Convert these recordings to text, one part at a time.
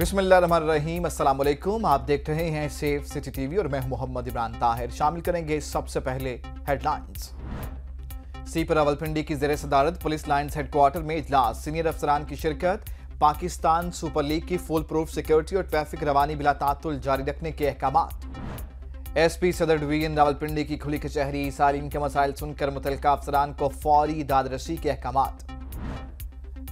अस्सलाम वालेकुम आप देख रहे हैं सेफ़ सिटी टीवी और मैं मोहम्मद इमरान ताहिर। शामिल करेंगे सबसे पहले हेडलाइंस। सी पर रावलपिंडी की जेर सदारत पुलिस लाइन्स हेडक्वार्टर में इजलास। सीनियर अफसरान की शिरकत, पाकिस्तान सुपर लीग की फुल प्रूफ सिक्योरिटी और ट्रैफ़िक रवानी बिला तातुल जारी रखने के अहकाम एसपी सदर डिवीज़न रावलपिंडी की खुली कचहरी सालीम के मसाइल सुनकर मुतल अफसरान को फौरी दादरसी के अहकाम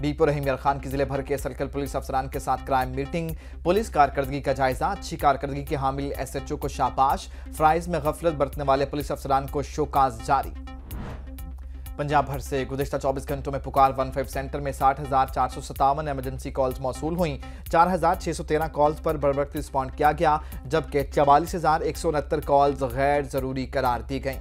डीपो रहीम खान की ज़िले भर के सर्कल पुलिस अफसरान के साथ क्राइम मीटिंग। पुलिस कारकर्दगी का जायजा, अच्छी कारकर्दगी के हामिल एसएचओ को शाबाश, फ्राइज में गफलत बरतने वाले पुलिस अफसरान को शोकाज जारी। पंजाब भर से गुजशत 24 घंटों में पुकार वन फाइव सेंटर में साठ हज़ार चार सौ सत्तावन एमरजेंसी कॉल्स मौसू हुई। चार हज़ार छह सौ तेरह कॉल्स पर बर रिस्पॉन्ड किया गया, जबकि चवालीस हज़ार एक सौ उनहत्तर कॉल्स गैर ज़रूरी करार दी गई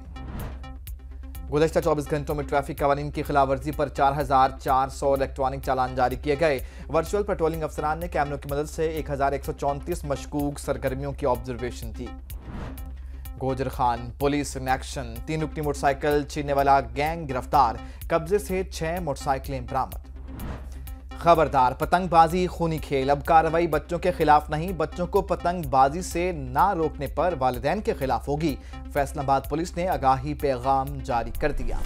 गुजशत 24 घंटों में ट्रैफ़िक कवानीन की खिलाफवर्जी पर 4,400 इलेक्ट्रॉनिक चालान जारी किए गए। वर्चुअल पेट्रोलिंग अफसरान ने कैमरों की मदद से एक हज़ार एक सौ चौंतीस मशकूक सरगर्मियों की ऑब्जर्वेशन की। Gujar Khan police in action. तीन रुकनी मोटरसाइकिल छीनने वाला गैंग गिरफ़्तार। कब्जे से छह मोटरसाइकिलें बरामद। खबरदार, पतंगबाजी, खूनी खेल। अब कार्रवाई बच्चों के खिलाफ नहीं, बच्चों को पतंगबाजी से ना रोकने पर वालदेन के खिलाफ होगी। फैसलाबाद पुलिस ने आगाही पैगाम जारी कर दिया।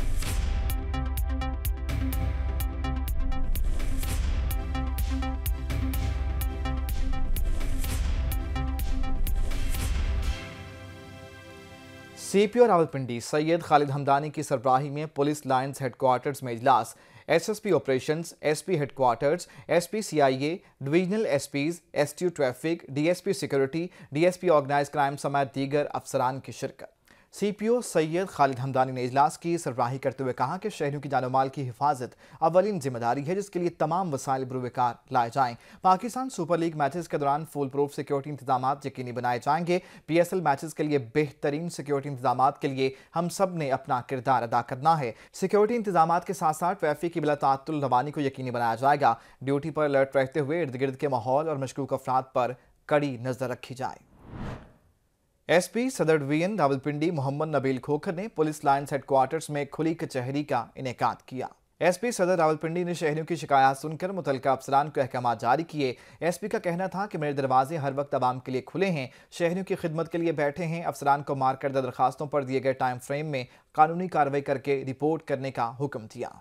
सीपीओ रावलपिंडी सैयद खालिद हमदानी की सरबराही में पुलिस लाइन्स हेडक्वार्टर्स में इजलास। SSP operations, SP headquarters, SP CIA, divisional SPs, STU traffic, DSP security, DSP organise crime समेत दीगर अफसरान की शिरकत। सीपीओ सैयद खालिद हमदानी ने इजलास की सरबराही करते हुए कहा कि शहरों की जानो माल की हिफाजत अवलिन ज़िम्मेदारी है, जिसके लिए तमाम वसाइल बुरकार लाए जाएँ। पाकिस्तान सुपर लीग मैचेस के दौरान फुल प्रूफ सिक्योरिटी इंतज़ाम यकीनी बनाए जाएँगे। पीएसएल मैचेस के लिए बेहतरीन सिक्योरिटी इंतज़ाम के लिए हम सबने अपना किरदार अदा करना है। सिक्योरिटी इंतज़ाम के साथ साथ ट्रैफ़िक की बिलातातुल रवानी को यकीनी बनाया जाएगा। ड्यूटी पर अलर्ट रहते हुए इर्द गिर्द के माहौल और मशकूक अफराद पर कड़ी नज़र रखी जाए। एसपी सदर डिवीज़न रावलपिंडी मोहम्मद नबील खोखर ने पुलिस लाइन्स हेडक्वार्टर्स में खुली कचहरी का इनका किया। एसपी सदर रावलपिंडी ने शहरियों की शिकायत सुनकर मुतल अफसरान को अहकाम जारी किए। एसपी का कहना था कि मेरे दरवाजे हर वक्त आवाम के लिए खुले हैं, शहरियों की खिदमत के लिए बैठे हैं। अफसरान को मारकर दरखास्तों पर दिए गए टाइम फ्रेम में कानूनी कार्रवाई करके रिपोर्ट करने का हुक्म दिया।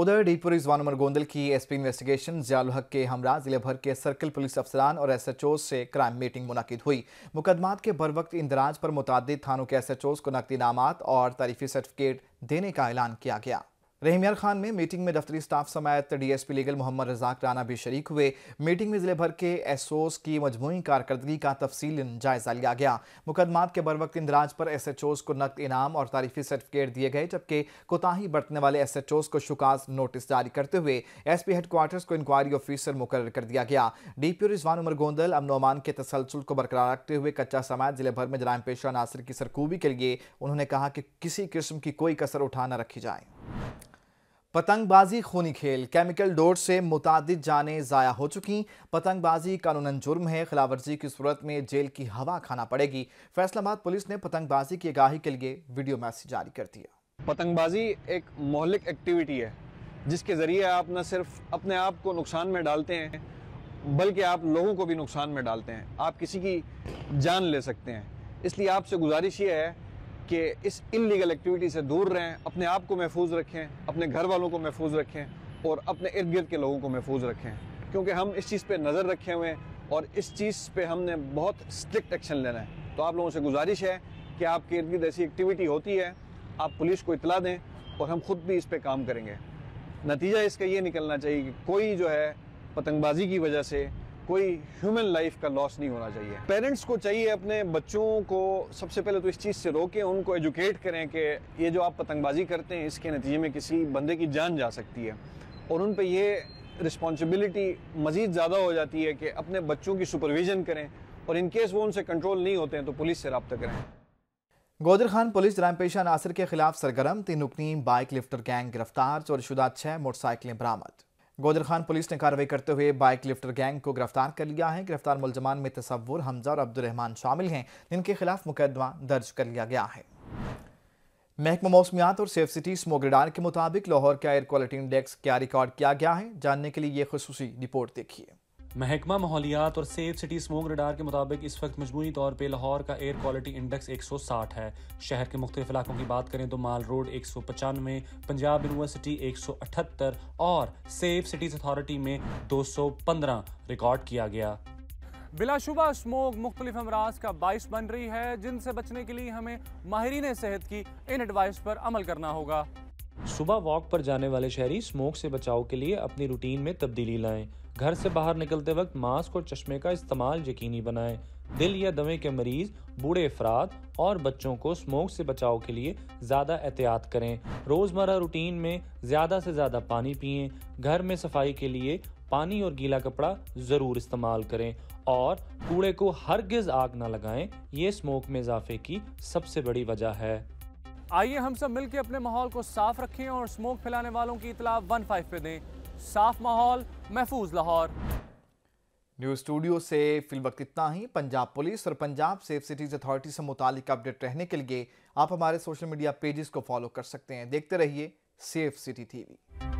उधर डीपुर रिजवान उमर गोंदल की एसपी इन्वेस्टिगेशन जियाल हक के हमरा ज़िले भर के सर्कल पुलिस अफसरान और एस एच से क्राइम मीटिंग मुनद हुई। मुकदमात के बर वक्त इंदराज पर मुतद थानों के एस एच को नकदी इनामत और तारीफी सर्टिफिकेट देने का ऐलान किया गया। रहीमियार खान में मीटिंग में दफ्तरी स्टाफ समेत डीएसपी लीगल मोहम्मद रजाक राना भी शरीक हुए। मीटिंग में ज़िले भर के एसओस की मजमू कारकर्दगी का तफसील जायजा लिया गया। मुकदमात के बर वक्त इंदराज पर एस एच ओज को नकद इनाम और तारीफी सर्टिफिकेट दिए गए, जबकि कोताही बरतने वाले एस एच ओज को शुकाज नोटिस जारी करते हुए एस पी हेडक्वार्टर्स को इंक्वायरी ऑफिसर मुकर कर दिया गया। डी पी रिजवान उमर गोंदल अमनोमान के तसलसल को बरकरार रखते हुए कच्चा समाज ज़िले भर में जराम पेशा नासिर की सरकूबी के लिए उन्होंने कहा कि किसी किस्म की कोई कसर उठा न रखी जाए। पतंगबाजी, खूनी खेल। केमिकल डोर से मुताद जाने ज़ाया हो चुकी। पतंगबाजी कानूनन जुर्म है। खिलावर्जी की सूरत में जेल की हवा खाना पड़ेगी। फैसलाबाद पुलिस ने पतंगबाजी की आगाही के लिए वीडियो मैसेज जारी कर दिया। पतंगबाजी एक मोहलिक एक्टिविटी है, जिसके ज़रिए आप न सिर्फ़ अपने आप को नुकसान में डालते हैं, बल्कि आप लोगों को भी नुकसान में डालते हैं। आप किसी की जान ले सकते हैं। इसलिए आपसे गुजारिश ये है कि इस इनलीगल एक्टिविटी से दूर रहें, अपने आप को महफूज रखें अपने घर वालों को महफूज रखें और अपने इर्द गिर्द के लोगों को महफूज रखें। क्योंकि हम इस चीज़ पर नज़र रखे हुए हैं और इस चीज़ पर हमने बहुत स्ट्रिक्ट एक्शन लेना है। तो आप लोगों से गुजारिश है कि आपके इर्द गिर्द ऐसी एक्टिविटी होती है, आप पुलिस को इतला दें और हम खुद भी इस पर काम करेंगे। नतीजा इसका ये निकलना चाहिए कि कोई जो है, पतंगबाजी की वजह से कोई ह्यूमन लाइफ का लॉस नहीं होना चाहिए। पेरेंट्स को चाहिए अपने बच्चों को सबसे पहले तो इस चीज़ से रोकें, उनको एजुकेट करें कि ये जो आप पतंगबाजी करते हैं, इसके नतीजे में किसी बंदे की जान जा सकती है। और उन पर यह रिस्पॉन्सिबिलिटी मज़ीद ज़्यादा हो जाती है कि अपने बच्चों की सुपरविजन करें और इन केस वो उनसे कंट्रोल नहीं होते हैं तो पुलिस से रब्ता करें। गोदर खान पुलिस जराम पेशा नासिर के खिलाफ सरगर्म, तीन रुकनी बाइक लिफ्टर गैंग गिरफ़्तार चोरीशुदा छः मोटरसाइकिलें बरामद। गोदर खान पुलिस ने कार्रवाई करते हुए बाइक लिफ्टर गैंग को गिरफ़्तार कर लिया है। गिरफ़्तार मुलजमान में तस्वुर हमजा और अब्दुलरहमान शामिल हैं, जिनके खिलाफ मुकदमा दर्ज कर लिया गया है। महकमा मौसमियात और सेफ़ सिटी स्मोक रिडार के मुताबिक लाहौर का एयर क्वालिटी इंडेक्स क्या रिकॉर्ड किया गया है? जानने के लिए ये खसूसी रिपोर्ट देखिए। महकमा माहौलियात और सेफ़ सिटी स्मोक रडार के मुताबिक इस वक्त मजमूरी तौर पर लाहौर का एयर क्वालिटी इंडेक्स 160 है। शहर के मुख्तलिफ़ इलाकों की बात करें तो माल रोड एक सौ पचानवे, पंजाब यूनिवर्सिटी एक सौ अठहत्तर और सेफ़ सिटीज़ अथॉरिटी में 215 रिकॉर्ड किया गया। बिलाशुबा स्मोक मुख्तलिफ़ अमराज का बाइस बन रही है, जिनसे बचने के लिए हमें माहरीन सेहत की इन एडवाइस पर अमल करना होगा। सुबह वॉक पर जाने वाले शहरी स्मोक से बचाव के लिए अपनी रूटीन में तब्दीली लाएँ। घर से बाहर निकलते वक्त मास्क और चश्मे का इस्तेमाल यकीनी बनाएँ। दिल या दमे के मरीज़, बूढ़े अफराद और बच्चों को स्मोक से बचाव के लिए ज़्यादा एहतियात करें। रोज़मर्रा रूटीन में ज़्यादा से ज़्यादा पानी पिएँ। घर में सफ़ाई के लिए पानी और गीला कपड़ा ज़रूर इस्तेमाल करें और कूड़े को हरगिज आग ना लगाएँ। ये स्मोक में इजाफे की सबसे बड़ी वजह है। आइए हम सब मिलकर अपने माहौल को साफ़ रखें और स्मोक फैलाने वालों की इतला वन फाइव पे दें। साफ़ माहौल, महफूज लाहौर। न्यूज़ स्टूडियो से फिल वक्त इतना ही। पंजाब पुलिस और पंजाब सेफ़ सिटीज़ अथॉरिटी से मुतालिक अपडेट रहने के लिए आप हमारे सोशल मीडिया पेजेस को फॉलो कर सकते हैं। देखते रहिए सेफ़ सिटी टीवी।